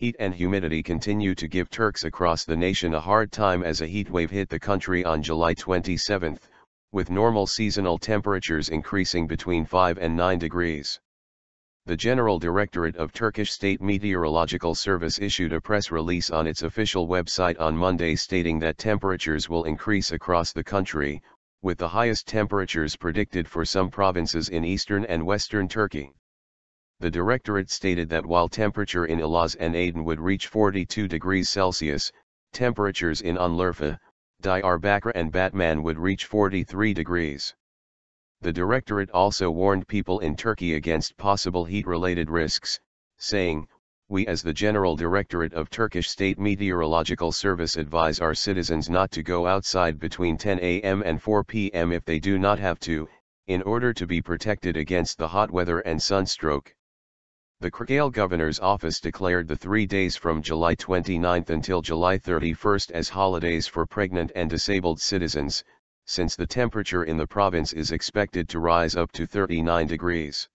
Heat and humidity continue to give Turks across the nation a hard time as a heat wave hit the country on July 27, with normal seasonal temperatures increasing between 5 and 9 degrees. The General Directorate of Turkish State Meteorological Service issued a press release on its official website on Monday stating that temperatures will increase across the country, with the highest temperatures predicted for some provinces in eastern and western Turkey. The directorate stated that while temperature in Elazığ and Aydın would reach 42 degrees Celsius, temperatures in Şanlıurfa, Diyarbakır and Batman would reach 43 degrees. The Directorate also warned people in Turkey against possible heat-related risks, saying, We as the General Directorate of Turkish State Meteorological Service advise our citizens not to go outside between 10 am and 4 pm if they do not have to, in order to be protected against the hot weather and sunstroke. The Kırıkkale Governor's Office declared the three days from July 29 until July 31 as holidays for pregnant and disabled citizens, since the temperature in the province is expected to rise up to 39 degrees.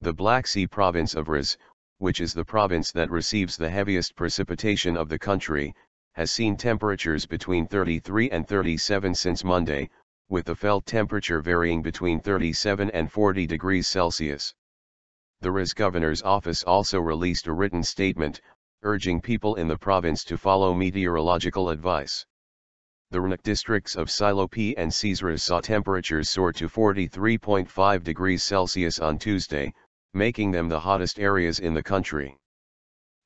The Black Sea province of Rize, which is the province that receives the heaviest precipitation of the country, has seen temperatures between 33 and 37 since Monday, with the felt temperature varying between 37 and 40 degrees Celsius. The Rize governor's office also released a written statement, urging people in the province to follow meteorological advice. The Şırnak districts of Silopi and Cizre saw temperatures soar to 43.5 degrees Celsius on Tuesday, making them the hottest areas in the country.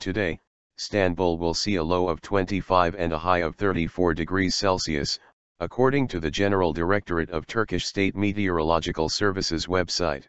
Today, Istanbul will see a low of 25 and a high of 34 degrees Celsius, according to the General Directorate of Turkish State Meteorological Services website.